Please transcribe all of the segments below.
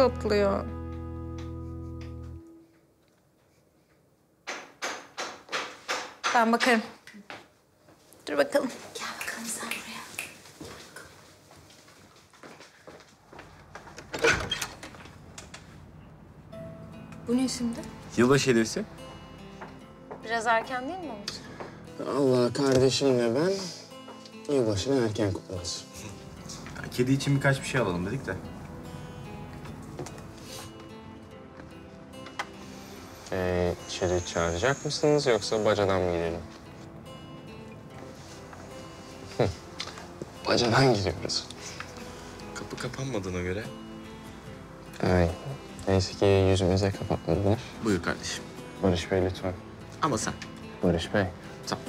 tatlı ya. Ben bakarım. Dur bakalım. Gel bakalım sen buraya. Bu ne şimdi? Yılbaşı hediyesi. Biraz erken değil mi olmuş? Allah kardeşimle ben yılbaşını erken kutlarız. Kedi için birkaç bir şey alalım dedik de. Ee, içeri çağıracak mısınız yoksa bacadan mı girelim? Bacadan giriyoruz. Kapı kapanmadığına göre. Ay, neyse ki yüzümüze kapatmadılar. Buyur kardeşim. Barış Bey lütfen. Ama sen. Barış Bey. Tamam.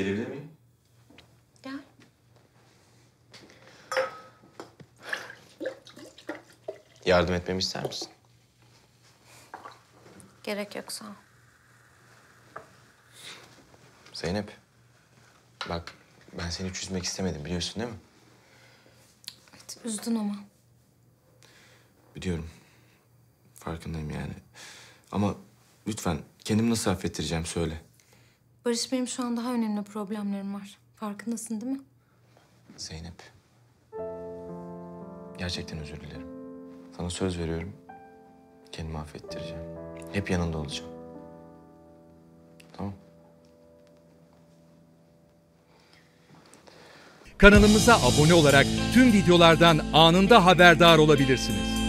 Gelebilir miyim? Gel. Yardım etmemi ister misin? Gerek yok sağ ol. Zeynep. Bak ben seni hiç üzmek istemedim biliyorsun değil mi? Evet, üzdün ama. Biliyorum. Farkındayım yani. Ama lütfen kendimi nasıl affettireceğim söyle. Barış benim şu an daha önemli problemlerim var. Farkındasın değil mi? Zeynep. Gerçekten özür dilerim. Sana söz veriyorum. Kendimi affettireceğim. Hep yanında olacağım. Tamam. Kanalımıza abone olarak tüm videolardan anında haberdar olabilirsiniz.